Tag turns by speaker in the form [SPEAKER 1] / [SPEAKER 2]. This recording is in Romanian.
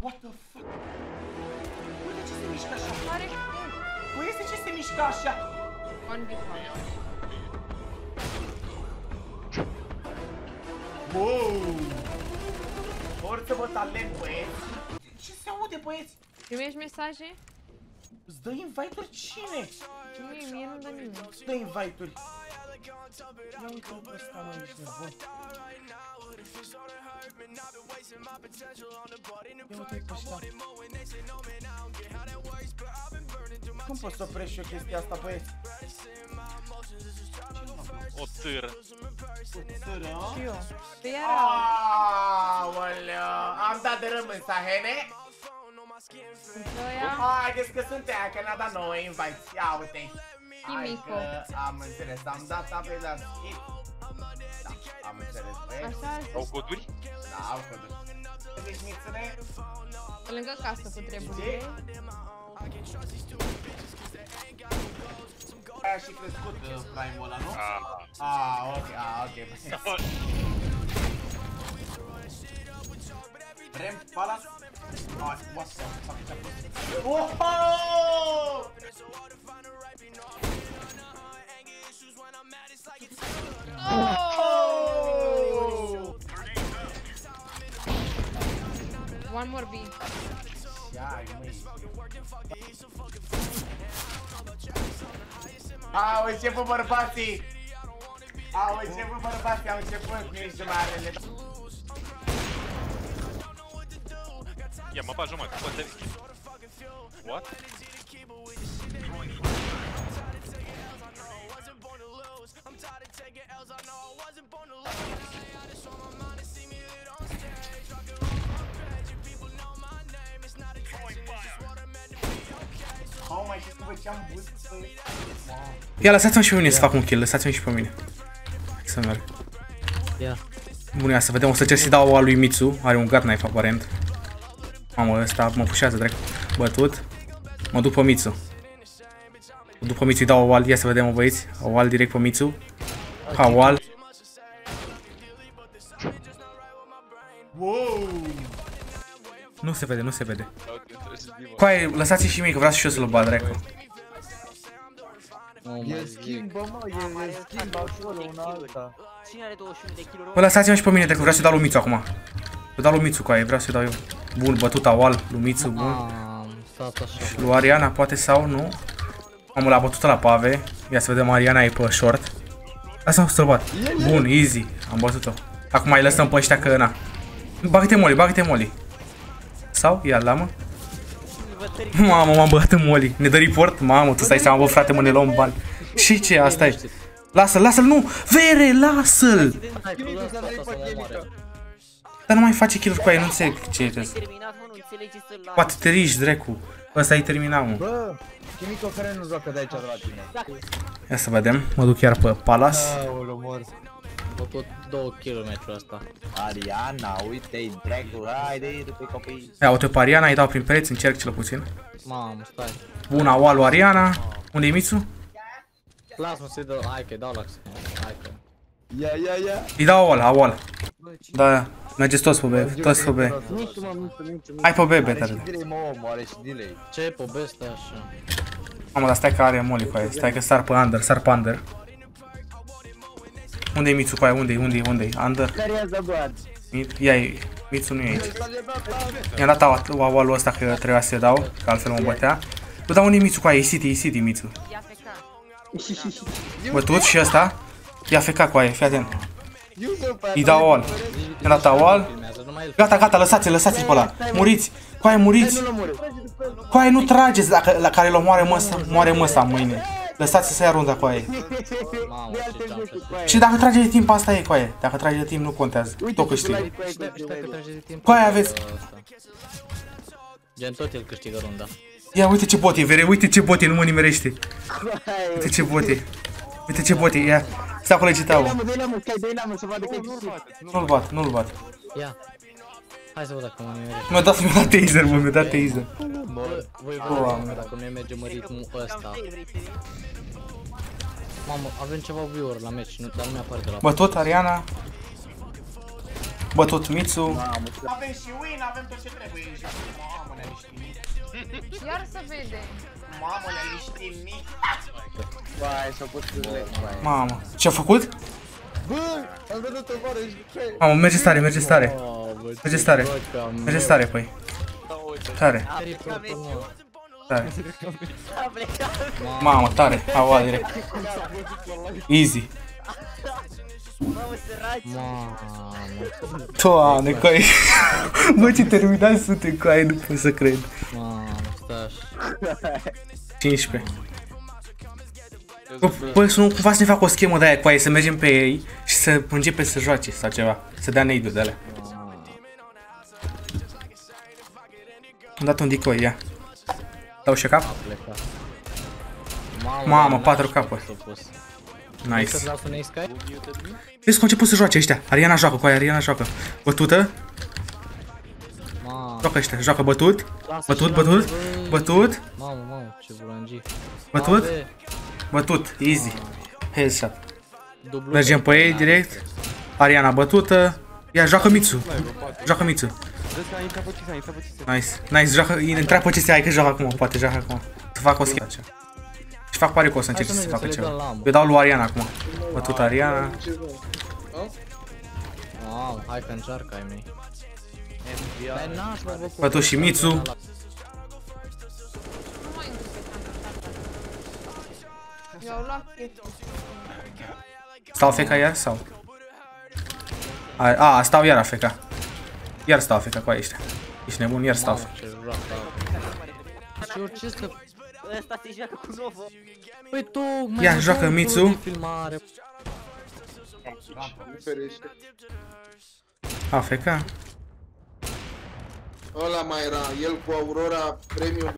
[SPEAKER 1] What the fuck? Uite ce se mișcă așa.
[SPEAKER 2] Are
[SPEAKER 1] Băi, este ce se mișcă așa.
[SPEAKER 2] One v one.
[SPEAKER 1] Wow! Forță, bă, talent, băieți. Ce se aude, băieți?
[SPEAKER 2] Primești mesaje?
[SPEAKER 1] Îți dă invite-uri cine?
[SPEAKER 2] Mie, mie nu dă nimeni.
[SPEAKER 1] Îți dă invite-uri. Ia uite pe ăsta, mă, ești nebun. Ia uite pe ăștia. Cum poți să oprești eu chestia asta, băieți?
[SPEAKER 3] O târă.
[SPEAKER 1] Țără, a?
[SPEAKER 2] Și eu. Păi
[SPEAKER 1] Ah.
[SPEAKER 2] era...
[SPEAKER 1] Aoleu, am dat de rămân, Sahene.
[SPEAKER 2] Ăia...
[SPEAKER 1] Haideți că sunt aia, că n-a dat nouă invite. Ia uite Hai
[SPEAKER 2] Chimico.
[SPEAKER 1] că am înțeles, am dat apel la skip. Da, am înțeles, băieți.
[SPEAKER 2] Așa
[SPEAKER 3] Au coduri?
[SPEAKER 1] Da, au cădut. Deci, mițule,
[SPEAKER 2] Pe lângă casă cu treburile.
[SPEAKER 1] aia și crescut uh, prime-ul ăla, nu?
[SPEAKER 3] Ah.
[SPEAKER 1] Ah, ok, ah, ok. Rem, Palace? Ah, what the fuck ce-a fost? Oho! Oh!
[SPEAKER 2] One more B.
[SPEAKER 1] Ia, măi. Au început bărbații! Au început bărbații, au început, nici nu mai are le...
[SPEAKER 3] Ia, mă bagi jumătate, bă, te What?
[SPEAKER 1] Oh,
[SPEAKER 4] Ia, lăsați-mă și pe mine să fac un kill, lăsați-mă și pe mine. Hai Să merg.
[SPEAKER 5] Ia.
[SPEAKER 4] Bun, ia să vedem, o să cer să dau a lui Mitsu, are un gut knife aparent. Mamă, ăsta mă pușează, drept. Bătut. Mă duc pe Mitsu. După Mitsu îi dau wall, ia să vedem, mă băieți. Wall direct pe Mitsu. Ha, wall.
[SPEAKER 1] Wow!
[SPEAKER 4] Nu se vede, nu se vede.
[SPEAKER 3] Ok, trebuie să zi, mă.
[SPEAKER 4] Coaie, lăsați și mie că vreau și eu să-l bat, dracu.
[SPEAKER 5] Oh
[SPEAKER 6] E
[SPEAKER 5] my
[SPEAKER 6] schimb, bă, mă, e, e schimb acolo, una alta.
[SPEAKER 7] Cine are 21 de kg
[SPEAKER 4] Bă, lăsați-mă și pe mine, dacă vreau să dau lui Mitsu acum. Eu dau lui Mitsu, coaie, vreau să dau eu. Bun, bătuta wall, lui Mitsu, bun.
[SPEAKER 5] Am stat așa.
[SPEAKER 4] Lui Ariana, poate sau nu. Am la bătută la pave. Ia să vedem, Ariana e pe short. Lasă-mă să-l bat. Bun, easy. Am bătut-o. Acum mai lăsăm pe ăștia că na. Bagă-te Molly, bagă-te Molly. Sau? Ia la mă. Mamă, m-am băgat în Molly. Ne dă report? Mamă, tu stai seama, bă, frate, mă, ne luăm bani. Și ce asta e? Lasă-l, lasă-l, nu! Vere, lasă-l!
[SPEAKER 5] Hai, tu lasă asta să mă omoare.
[SPEAKER 4] Dar nu mai face kill cu aia, nu înțeleg ce e asta.
[SPEAKER 7] terminat, mă, nu înțelegi să-l la...
[SPEAKER 4] Poate te riști, dracu. Ăsta e terminat, mă.
[SPEAKER 6] Bă, Chimico care nu joacă de aici de la tine.
[SPEAKER 4] Ia să vedem. Mă duc chiar pe Palace.
[SPEAKER 6] Aoleu, mor.
[SPEAKER 5] Am făcut 2 kill meciul ăsta.
[SPEAKER 6] Ariana, uite-i dragul, haide, după copii.
[SPEAKER 4] Ia uite pe Ariana, îi dau prin pereți, încerc cel puțin.
[SPEAKER 5] Mamă, stai.
[SPEAKER 4] Buna, wall Ariana. Unde e Mitsu?
[SPEAKER 5] Lasă-mă să-i dau, hai că-i dau la Hai că...
[SPEAKER 6] Ia, ia, ia.
[SPEAKER 4] Îi dau wall, a wall. Da, da. Mergeți toți pe B, toți pe B.
[SPEAKER 6] Nici mă, nici, nici,
[SPEAKER 4] Hai pe B,
[SPEAKER 6] Are
[SPEAKER 4] beta.
[SPEAKER 6] și delay, mă, om, are și delay.
[SPEAKER 5] Ce e pe B, stai așa.
[SPEAKER 4] Mamă, dar stai că are molly cu aia. Stai că sar pe under, sar pe under. Unde e Mitsu cu aia? Unde e? Unde e? Unde e? Under?
[SPEAKER 6] Care i-a dat bani?
[SPEAKER 4] Mi- Ia e. Mitsu nu e aici. I-am dat awa- wall-ul ăsta că trebuia să-i dau, că altfel mă bătea. Bă, dar unde e Mitsu cu aia? E City, e City Mitsu.
[SPEAKER 7] Ia FK.
[SPEAKER 4] Bătut și ăsta. Ia FK cu aia, fii atent.
[SPEAKER 6] Eu să pe
[SPEAKER 4] Îi dau wall. I-am dat wall.
[SPEAKER 5] Filmează numai el.
[SPEAKER 4] Gata, gata, lăsați-l, lăsați-l pe ăla. Muriți. Coaie, muriți. Coaie, nu trageți dacă, la care l moare măsa, moare măsa mâine. Lăsați să ia runda coaie.
[SPEAKER 5] Mamă, ce jump shot.
[SPEAKER 4] Și dacă trage de timp, asta e coaie. Dacă trage de timp, nu contează. Tot câștigă.
[SPEAKER 5] Stai că trage de timp.
[SPEAKER 4] Coaie, aveți.
[SPEAKER 5] Ăsta. Gen tot el câștigă runda.
[SPEAKER 4] Ia, uite ce bot e, vere, uite ce bot e, nu mă nimerește. Uite ce bot e. Uite ce bot e, ia. Stai cu legitau.
[SPEAKER 6] Dă-i la mă, stai, dă-i la mă, să vadă că e
[SPEAKER 4] Nu-l bat, nu-l bat.
[SPEAKER 5] Ia. Hai să văd dacă mă nimerește.
[SPEAKER 4] Mi-a dat, mi-a dat taser, mă, mi-a dat taser.
[SPEAKER 5] Bă, voi
[SPEAKER 4] Doamne.
[SPEAKER 5] vedeți dacă nu merge mă ritmul ăsta. Mamă, avem ceva viewer la meci, nu, dar nu mi-apare de la
[SPEAKER 4] Bă, tot Ariana. Bătut Mitsu.
[SPEAKER 1] Avem și win, avem tot ce trebuie. Mamă, ne-a liștinit.
[SPEAKER 2] Iar să vede.
[SPEAKER 1] Mamă, ne-a liștinit.
[SPEAKER 6] Vai, s-a pus cârle.
[SPEAKER 4] Mamă. Ce-a făcut?
[SPEAKER 5] Bă, am văzut o vară și ce?
[SPEAKER 4] Mamă, merge stare, merge stare. Merge stare. Merge stare, păi. Tare,
[SPEAKER 7] A plecat meciul.
[SPEAKER 4] tare.
[SPEAKER 7] A plecat.
[SPEAKER 4] Mamă, tare. Aua, direct. Easy.
[SPEAKER 7] Mamă, săraci.
[SPEAKER 5] Mamă.
[SPEAKER 4] Doamne, cu aia. Bă, ce terminat suntem cu aia, nu pot să cred.
[SPEAKER 5] Mamă, stai așa.
[SPEAKER 4] 15. Bă, bă, să nu cumva să ne fac o schemă de aia cu aia, să mergem pe ei și să începe să joace sau ceva. Să dea nade de alea. Am dat un decoy, ia. Dau și cap?
[SPEAKER 5] A plecat.
[SPEAKER 4] Mamă,
[SPEAKER 5] n-aș
[SPEAKER 4] patru
[SPEAKER 5] ști
[SPEAKER 4] capuri.
[SPEAKER 5] cum s-a pus.
[SPEAKER 4] Nice.
[SPEAKER 5] Să las unei Sky?
[SPEAKER 4] Vezi cum a început să joace ăștia. Ariana joacă cu aia, Ariana joacă. Bătută,
[SPEAKER 5] Mamă.
[SPEAKER 4] joacă ăștia, joacă bătut,
[SPEAKER 5] Lasă
[SPEAKER 4] bătut,
[SPEAKER 5] și
[SPEAKER 4] bătut,
[SPEAKER 5] la- băi.
[SPEAKER 4] bătut,
[SPEAKER 5] Mamă, mamă, ce brangii.
[SPEAKER 4] bătut,
[SPEAKER 5] Haide,
[SPEAKER 4] bătut, easy. Headshot.
[SPEAKER 5] Dublu
[SPEAKER 4] Mergem pe ei direct. Ariana bătută. Ia, joacă Mitsu. Joacă Mitsu. Nice. Nice, joacă, intra pe ce ai că joacă acum, poate joacă acum. Să fac o schemă. Și fac pare că o să încerce
[SPEAKER 5] Hai
[SPEAKER 4] să
[SPEAKER 5] să
[SPEAKER 4] facă
[SPEAKER 5] mergem să le
[SPEAKER 4] ceva.
[SPEAKER 5] dăm la ambă.
[SPEAKER 4] Eu dau lui Ariana acum. Bătut Ariana.
[SPEAKER 5] Mamă, hai că încearcă ai mei. Dar n-aș mă făcut.
[SPEAKER 4] Bătut și Mitsu.
[SPEAKER 2] Nu mai intru pe canal. Eu au luat chestii.
[SPEAKER 4] Stau feca iar sau? A, a, stau iar feca. Iar stau feca cu aia ăștia. Ești nebun, iar stau
[SPEAKER 5] Mamă,
[SPEAKER 4] feca.
[SPEAKER 5] ce joacă. Și orice să...
[SPEAKER 7] Ăsta se joacă cu Novo.
[SPEAKER 5] Păi tu, mai
[SPEAKER 4] Ia,
[SPEAKER 5] dă
[SPEAKER 4] joacă
[SPEAKER 5] un
[SPEAKER 4] Mitsu.
[SPEAKER 5] pro de filmare.
[SPEAKER 4] A, feca.
[SPEAKER 8] Ăla mai era, el cu Aurora Premium